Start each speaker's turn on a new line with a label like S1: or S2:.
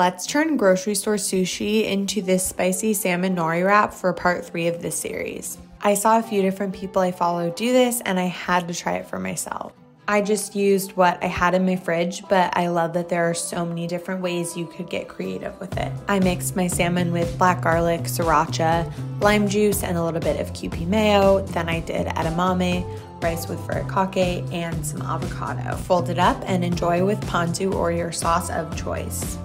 S1: Let's turn grocery store sushi into this spicy salmon nori wrap for part three of this series. I saw a few different people I follow do this and I had to try it for myself. I just used what I had in my fridge, but I love that there are so many different ways you could get creative with it. I mixed my salmon with black garlic, sriracha, lime juice, and a little bit of Kewpie mayo. Then I did edamame, rice with furikake, and some avocado. Fold it up and enjoy with ponzu or your sauce of choice.